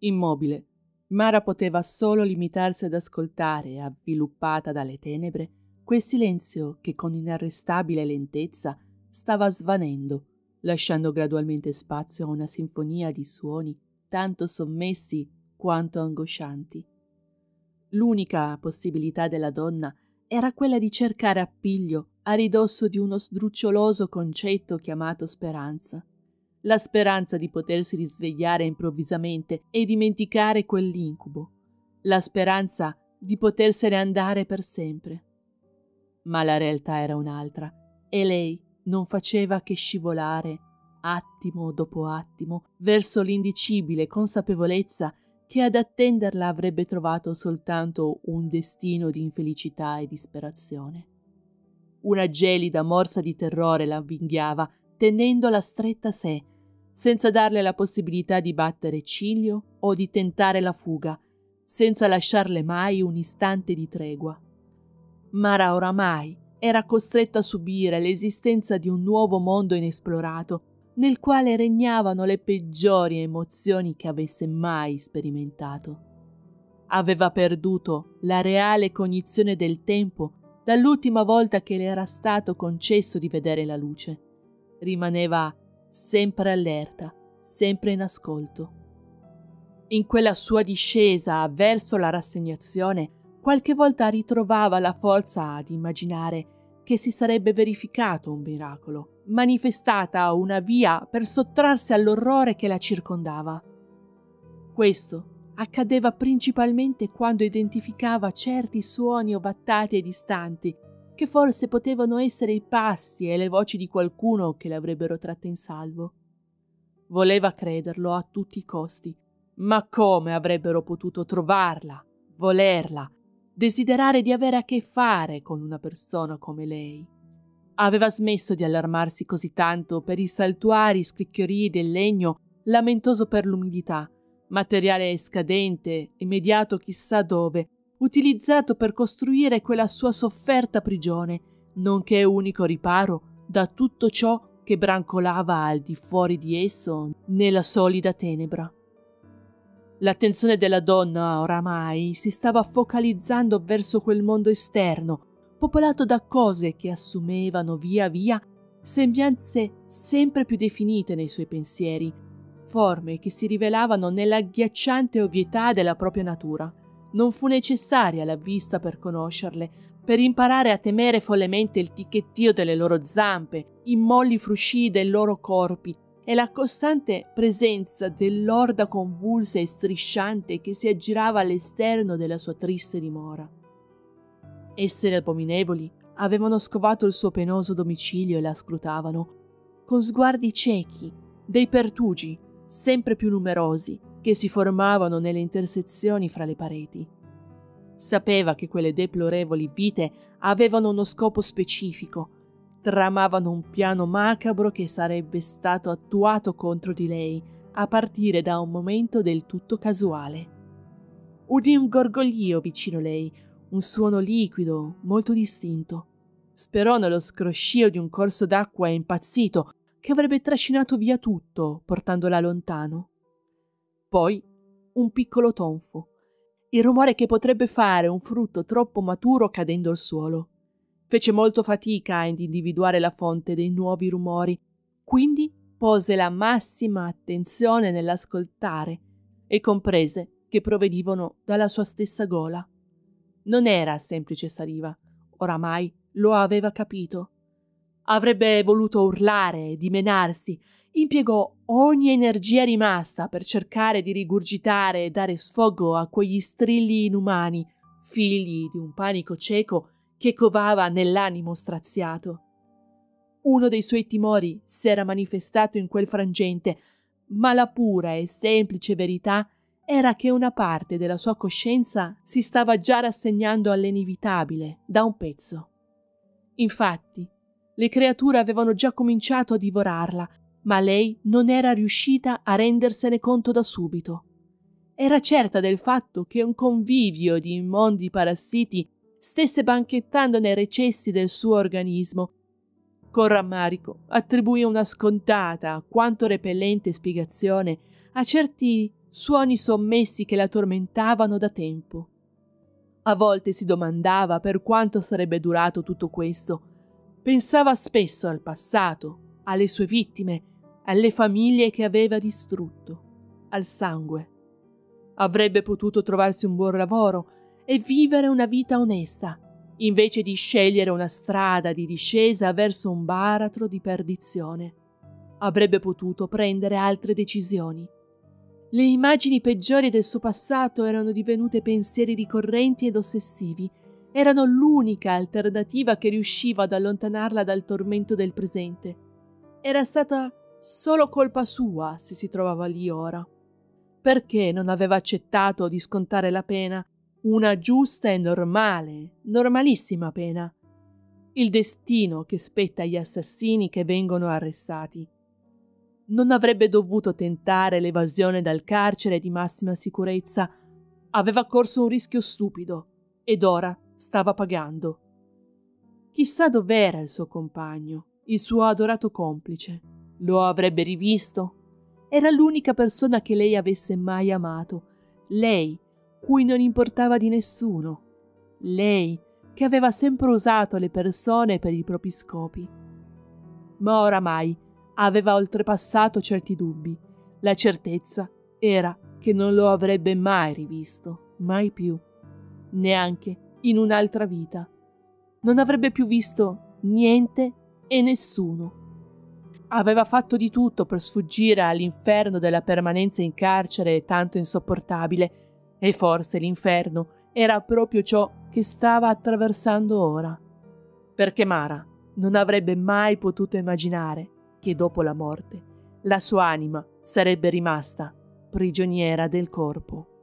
Immobile, Mara poteva solo limitarsi ad ascoltare, avviluppata dalle tenebre, quel silenzio che con inarrestabile lentezza stava svanendo, lasciando gradualmente spazio a una sinfonia di suoni tanto sommessi quanto angoscianti. L'unica possibilità della donna era quella di cercare appiglio a ridosso di uno sdruccioloso concetto chiamato speranza. La speranza di potersi risvegliare improvvisamente e dimenticare quell'incubo. La speranza di potersene andare per sempre. Ma la realtà era un'altra e lei non faceva che scivolare, attimo dopo attimo, verso l'indicibile consapevolezza che ad attenderla avrebbe trovato soltanto un destino di infelicità e disperazione. Una gelida morsa di terrore la avvinghiava, tenendola stretta a sé, senza darle la possibilità di battere ciglio o di tentare la fuga, senza lasciarle mai un istante di tregua. Mara oramai era costretta a subire l'esistenza di un nuovo mondo inesplorato, nel quale regnavano le peggiori emozioni che avesse mai sperimentato. Aveva perduto la reale cognizione del tempo dall'ultima volta che le era stato concesso di vedere la luce. Rimaneva sempre allerta, sempre in ascolto. In quella sua discesa verso la rassegnazione, qualche volta ritrovava la forza ad immaginare che si sarebbe verificato un miracolo, manifestata una via per sottrarsi all'orrore che la circondava. Questo accadeva principalmente quando identificava certi suoni ovattati e distanti, che forse potevano essere i passi e le voci di qualcuno che l'avrebbero tratta in salvo. Voleva crederlo a tutti i costi, ma come avrebbero potuto trovarla, volerla, desiderare di avere a che fare con una persona come lei? Aveva smesso di allarmarsi così tanto per i saltuari scricchiorii del legno lamentoso per l'umidità, materiale scadente, immediato chissà dove, utilizzato per costruire quella sua sofferta prigione, nonché unico riparo da tutto ciò che brancolava al di fuori di esso nella solida tenebra. L'attenzione della donna oramai si stava focalizzando verso quel mondo esterno, popolato da cose che assumevano via via sembianze sempre più definite nei suoi pensieri, forme che si rivelavano nell'agghiacciante ovvietà della propria natura. Non fu necessaria la vista per conoscerle, per imparare a temere follemente il ticchettio delle loro zampe, i molli fruscii dei loro corpi e la costante presenza dell'orda convulsa e strisciante che si aggirava all'esterno della sua triste dimora. Esseri abominevoli avevano scovato il suo penoso domicilio e la scrutavano, con sguardi ciechi, dei pertugi, sempre più numerosi, che si formavano nelle intersezioni fra le pareti. Sapeva che quelle deplorevoli vite avevano uno scopo specifico, tramavano un piano macabro che sarebbe stato attuato contro di lei a partire da un momento del tutto casuale. Udì un gorgoglio vicino lei, un suono liquido, molto distinto. Sperò nello scroscio di un corso d'acqua impazzito che avrebbe trascinato via tutto, portandola lontano. Poi un piccolo tonfo, il rumore che potrebbe fare un frutto troppo maturo cadendo al suolo. Fece molto fatica ad individuare la fonte dei nuovi rumori, quindi pose la massima attenzione nell'ascoltare e comprese che provenivano dalla sua stessa gola. Non era semplice saliva, oramai lo aveva capito. Avrebbe voluto urlare e dimenarsi, impiegò ogni energia rimasta per cercare di rigurgitare e dare sfogo a quegli strilli inumani, figli di un panico cieco che covava nell'animo straziato. Uno dei suoi timori si era manifestato in quel frangente, ma la pura e semplice verità era che una parte della sua coscienza si stava già rassegnando all'inevitabile da un pezzo. Infatti, le creature avevano già cominciato a divorarla, ma lei non era riuscita a rendersene conto da subito. Era certa del fatto che un convivio di immondi parassiti stesse banchettando nei recessi del suo organismo. Con rammarico attribuì una scontata, quanto repellente spiegazione a certi suoni sommessi che la tormentavano da tempo. A volte si domandava per quanto sarebbe durato tutto questo. Pensava spesso al passato, alle sue vittime, alle famiglie che aveva distrutto, al sangue. Avrebbe potuto trovarsi un buon lavoro e vivere una vita onesta, invece di scegliere una strada di discesa verso un baratro di perdizione. Avrebbe potuto prendere altre decisioni. Le immagini peggiori del suo passato erano divenute pensieri ricorrenti ed ossessivi. Erano l'unica alternativa che riusciva ad allontanarla dal tormento del presente. Era stata solo colpa sua se si trovava lì ora. Perché non aveva accettato di scontare la pena, una giusta e normale, normalissima pena? Il destino che spetta agli assassini che vengono arrestati non avrebbe dovuto tentare l'evasione dal carcere di massima sicurezza. Aveva corso un rischio stupido ed ora stava pagando. Chissà dov'era il suo compagno, il suo adorato complice. Lo avrebbe rivisto? Era l'unica persona che lei avesse mai amato, lei, cui non importava di nessuno, lei che aveva sempre usato le persone per i propri scopi. Ma oramai aveva oltrepassato certi dubbi. La certezza era che non lo avrebbe mai rivisto, mai più, neanche in un'altra vita. Non avrebbe più visto niente e nessuno. Aveva fatto di tutto per sfuggire all'inferno della permanenza in carcere tanto insopportabile, e forse l'inferno era proprio ciò che stava attraversando ora. Perché Mara non avrebbe mai potuto immaginare che dopo la morte la sua anima sarebbe rimasta prigioniera del corpo.